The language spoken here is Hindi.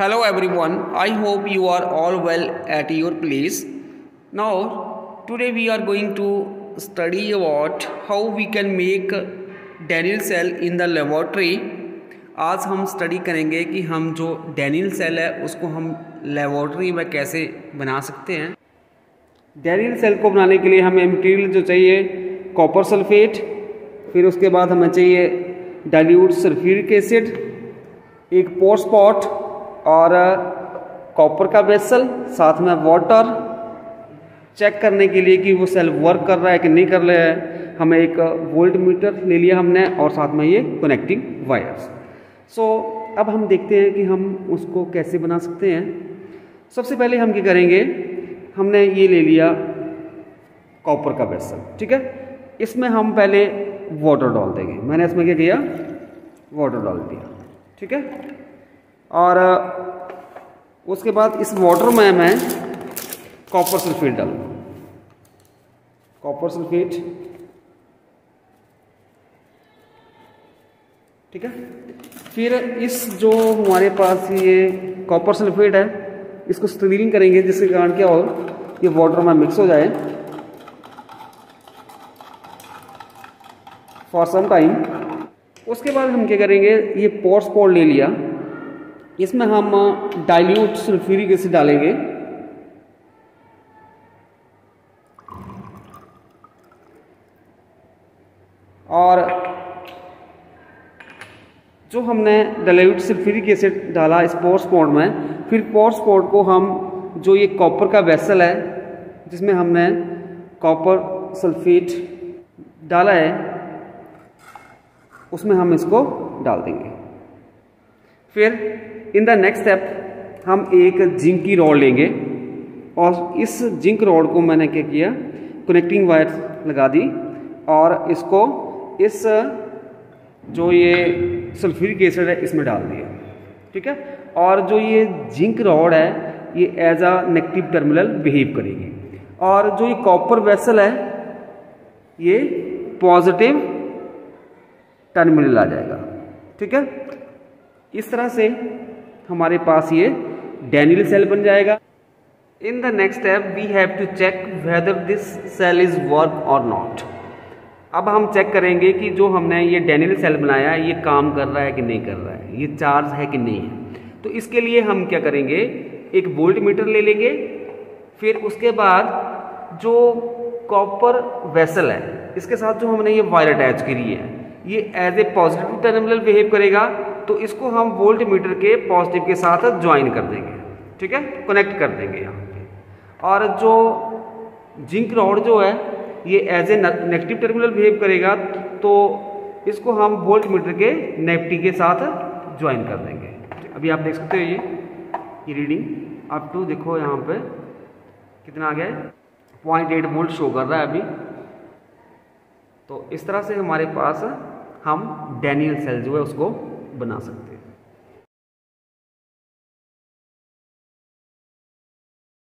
Hello everyone, I hope you are all well at your place. Now, today we are going to study about how we can make Daniel cell in the laboratory. आज हम स्टडी करेंगे कि हम जो डैनियल सेल है उसको हम लेबॉर्ट्री में कैसे बना सकते हैं डैनियल सेल को बनाने के लिए हमें मटेरियल जो चाहिए कॉपर सल्फेट फिर उसके बाद हमें चाहिए डाइल्यूट सल्फ्यूरिक एसिड एक पोर स्पॉट और कॉपर का वेसल साथ में वाटर चेक करने के लिए कि वो सेल वर्क कर रहा है कि नहीं कर रहा है। हमें एक वोल्ट मीटर ले लिया हमने और साथ में ये कनेक्टिंग वायर्स सो so, अब हम देखते हैं कि हम उसको कैसे बना सकते हैं। सबसे पहले हम क्या करेंगे? हमने ये ले लिया कॉपर का वेसल ठीक है? इसमें हम पहले वाटर डाल देंगे। मैंने इसमें क्या किया? वाटर डाल दिया ठीक है? और उसके बाद इस वाटर में मैं कॉपर सल्फेट डालूँगा कॉपर सल्फेट ठीक है? फिर इस जो हमारे पास ये कॉपर सल्फेट है, इसको स्टीलिंग करेंगे, जिसके कारण क्या हो ये वाटर में मिक्स हो जाए। फॉर सम टाइम उसके बाद हम क्या करेंगे? ये पोर्स पोल ले लिया। इसमें हम डाइल्यूट सल्फ्यूरिक एसिड डालेंगे। और जो हमने डाइल्यूट सल्फ्यूरिक एसिड डाला इस पोर्स पोर्ट में, फिर पोर्स पोर्ट को हम, जो ये कॉपर का वेसल है, जिसमें हमने कॉपर सल्फेट डाला है, उसमें हम इसको डाल देंगे। फिर इन द नेक्स्ट स्टेप हम एक जिंक की रॉड लेंगे। और इस जिंक रॉड को मैंने क्या किया? कनेक्टिंग वायर लगा दी। और इसको इस, जो ये सल्फ्यूरिक एसिड है, इसमें डाल दिया। ठीक है? और जो ये जिंक रॉड है, ये as a negative terminal behave करेगी। और जो ये कॉपर वेसल है, ये पॉजिटिव टर्मिनल आ जाएगा। ठीक है? इस तरह से हमारे पास ये डैनियल सेल बन जाएगा। In the next step we have to check whether this cell is work or not अब हम चेक करेंगे कि जो हमने ये डैनियल सेल बनाया है ये काम कर रहा है कि नहीं कर रहा है? ये चार्ज है कि नहीं है? तो इसके लिए हम क्या करेंगे? एक वोल्ट मीटर ले लेंगे, फिर उसके बाद जो कॉपर वेसल है, इसके साथ जो हमने ये वायर अटैच करी है ये as a positive terminal behave करेगा तो इसको हम वोल्ट मीटर के पॉजिटिव के साथ ज्वाइन कर देंगे, ठीक है? कनेक्ट कर देंगे यहाँ पे। और जो जिंक रॉड जो है, ये as a negative terminal behave करेगा तो इसको हम वोल्ट मीटर के नेगेटिव के साथ ज्वाइन कर देंगे। अभी आप देख सकते हो ये ये रीडिंग अप टू देखो यहाँ पे, कितना आ गया है? पॉइंट एट वोल्ट शो कर रहा है अभी। तो इस तरह से हमारे पास हम डैनियल सेल जो है उसको बना सकते हैं।